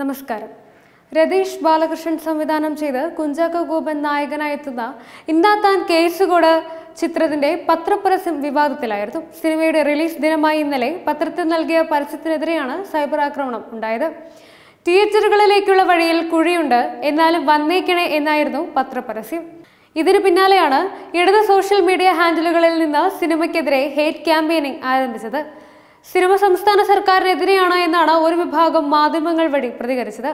നമസ്കാരം. രതീഷ് ബാലകൃഷ്ണൻ സംവിധാനം ചെയ്ത് കുഞ്ചാക്കോ ഗോപൻ നായകനായെത്തുന്ന ഇന്നാ താൻ കേസുകോട് ചിത്രത്തിന്റെ പത്രപരസ്യം വിവാദത്തിലായിരുന്നു. സിനിമയുടെ റിലീസ് ദിനമായി ഇന്നലെ പത്രത്തിൽ നൽകിയ പരസ്യത്തിനെതിരെയാണ് സൈബർ ആക്രമണം ഉണ്ടായത്. തിയേറ്ററുകളിലേക്കുള്ള വഴിയിൽ കുഴിയുണ്ട് എന്നാലും വന്നേക്കണേ എന്നായിരുന്നു പത്രപരസ്യം. ഇതിനു പിന്നാലെയാണ് ഇടത് സോഷ്യൽ മീഡിയ ഹാൻഡിലുകളിൽ നിന്ന് സിനിമയ്ക്കെതിരെ ഹേറ്റ് ക്യാമ്പയിനിങ് ആരംഭിച്ചത്. സിനിമ സംസ്ഥാന സർക്കാരിനെതിരെയാണ് എന്നാണ് ഒരു വിഭാഗം മാധ്യമങ്ങൾ വഴി പ്രതികരിച്ചത്.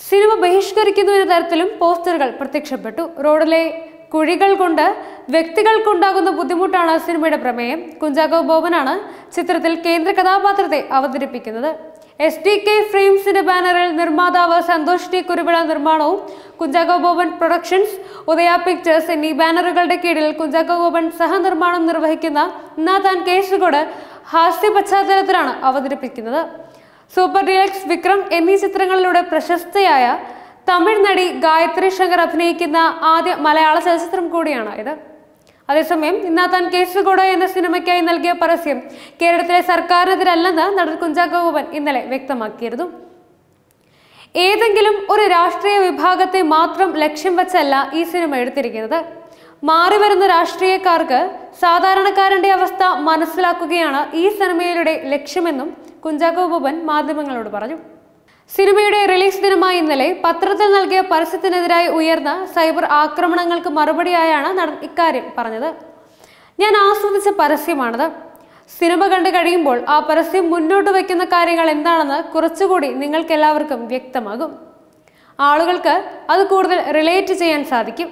സിനിമ ബഹിഷ്കരിക്കുന്നു തരത്തിലും പോസ്റ്ററുകൾ പ്രത്യക്ഷപ്പെട്ടു. റോഡിലെ കുഴികൾ കൊണ്ട് വ്യക്തികൾക്കുണ്ടാകുന്ന ബുദ്ധിമുട്ടാണ് സിനിമയുടെ പ്രമേയം. കുഞ്ചാക്കോ ബോബനാണ് ചിത്രത്തിൽ കേന്ദ്ര കഥാപാത്രത്തെ അവതരിപ്പിക്കുന്നത്. എസ് ഡി കെ ഫ്രെയിംസിന്റെ ബാനറിൽ നിർമ്മാതാവ് സന്തോഷ് ടി കുരുവിള നിർമ്മാണവും കുഞ്ചാക്കോ ബോബൻ പ്രൊഡക്ഷൻസ് ഉദയ പിക്ചേഴ്സ് എന്നീ ബാനറുകളുടെ കീഴിൽ കുഞ്ചാക്കോ ബോബൻ സഹനിർമ്മാണം നിർവഹിക്കുന്ന നാഥാൻ കേസുകോട് ഹാസ്യ പശ്ചാത്തലത്തിലാണ് അവതരിപ്പിക്കുന്നത്. സൂപ്പർ ഡീലക്സ് വിക്രം എന്നീ ചിത്രങ്ങളിലൂടെ പ്രശസ്തയായ തമിഴ് നടി ഗായത്രി ശങ്കർ അഭിനയിക്കുന്ന ആദ്യ മലയാള ചലച്ചിത്രം കൂടിയാണ് ഇത്. അതേസമയം ഇന്നാത്താൻ കേസുകൂട എന്ന സിനിമയ്ക്കായി നൽകിയ പരസ്യം കേരളത്തിലെ സർക്കാരിനെതിരല്ലെന്ന് നടൻ കുഞ്ചാക്കോപൻ ഇന്നലെ വ്യക്തമാക്കിയിരുന്നു. ഏതെങ്കിലും ഒരു രാഷ്ട്രീയ വിഭാഗത്തെ മാത്രം ലക്ഷ്യം വച്ചല്ല ഈ സിനിമ എടുത്തിരിക്കുന്നത്. മാറി വരുന്ന രാഷ്ട്രീയക്കാർക്ക് സാധാരണക്കാരന്റെ അവസ്ഥ മനസ്സിലാക്കുകയാണ് ഈ സിനിമയിലൂടെ ലക്ഷ്യമെന്നും കുഞ്ചാക്കോ ബോബൻ മാധ്യമങ്ങളോട് പറഞ്ഞു. സിനിമയുടെ റിലീസ് ദിനമായ ഇന്നലെ പത്രത്തിൽ നൽകിയ പരസ്യത്തിനെതിരായി ഉയർന്ന സൈബർ ആക്രമണങ്ങൾക്ക് മറുപടിയായാണ് നടൻ ഇക്കാര്യം പറഞ്ഞത്. ഞാൻ ആസ്വദിച്ച പരസ്യമാണത്. സിനിമ കണ്ടു കഴിയുമ്പോൾ ആ പരസ്യം മുന്നോട്ട് വയ്ക്കുന്ന കാര്യങ്ങൾ എന്താണെന്ന് കുറച്ചുകൂടി നിങ്ങൾക്ക് എല്ലാവർക്കും വ്യക്തമാകും. ആളുകൾക്ക് അത് കൂടുതൽ റിലേറ്റ് ചെയ്യാൻ സാധിക്കും.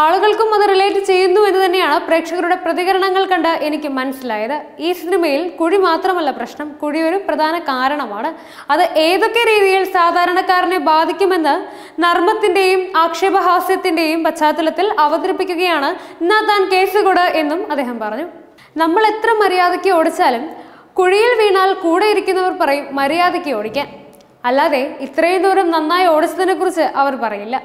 ആളുകൾക്കും അത് റിലേറ്റ് ചെയ്യുന്നു എന്ന് തന്നെയാണ് പ്രേക്ഷകരുടെ പ്രതികരണങ്ങൾ കണ്ട് എനിക്ക് മനസ്സിലായത്. ഈ സിനിമയിൽ കുഴി മാത്രമല്ല പ്രശ്നം. കുഴി ഒരു പ്രധാന കാരണമാണ്. അത് ഏതൊക്കെ രീതിയിൽ സാധാരണക്കാരനെ ബാധിക്കുമെന്ന് നർമ്മത്തിന്റെയും ആക്ഷേപഹാസ്യത്തിന്റെയും പശ്ചാത്തലത്തിൽ അവതരിപ്പിക്കുകയാണ് എന്നാ താൻ കേസുകൂട് എന്നും അദ്ദേഹം പറഞ്ഞു. നമ്മൾ എത്ര മര്യാദയ്ക്ക് ഓടിച്ചാലും കുഴിയിൽ വീണാൽ കൂടെ ഇരിക്കുന്നവർ പറയും മര്യാദയ്ക്ക് ഓടിക്കാൻ. അല്ലാതെ ഇത്രയും ദൂരം നന്നായി ഓടിച്ചതിനെക്കുറിച്ച് അവർ പറയില്ല.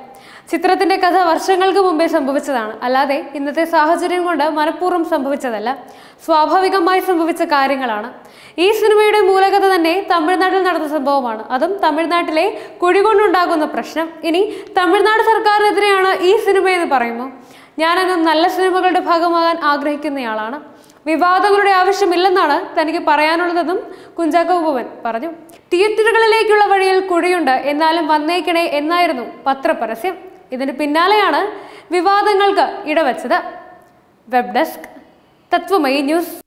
ചിത്രത്തിന്റെ കഥ വർഷങ്ങൾക്ക് മുമ്പേ സംഭവിച്ചതാണ്. അല്ലാതെ ഇന്നത്തെ സാഹചര്യം കൊണ്ട് മനഃപൂർവം സംഭവിച്ചതല്ല. സ്വാഭാവികമായി സംഭവിച്ച കാര്യങ്ങളാണ്. ഈ സിനിമയുടെ മൂലകഥ തന്നെ തമിഴ്നാട്ടിൽ നടന്ന സംഭവമാണ്. അതും തമിഴ്നാട്ടിലെ കുടികൊണ്ടുണ്ടാകുന്ന പ്രശ്നം. ഇനി തമിഴ്നാട് സർക്കാരിനെതിരെയാണ് ഈ സിനിമ എന്ന് പറയുമോ ഞാനെന്നും നല്ല സിനിമകളുടെ ഭാഗമാകാൻ ആഗ്രഹിക്കുന്നയാളാണ്. വിവാദങ്ങളുടെ ആവശ്യമില്ലെന്നാണ് തനിക്ക് പറയാനുള്ളതെന്നും കുഞ്ചാക്കോ പറഞ്ഞു. തിയേറ്ററുകളിലേക്കുള്ള വഴിയിൽ കുഴിയുണ്ട് എന്നാലും വന്നേക്കണേ എന്നായിരുന്നു പത്രപരസ്യം. ഇതിന് പിന്നാലെയാണ് വിവാദങ്ങൾക്ക് ഇടവച്ചത്. Web desk Tathwamayi news.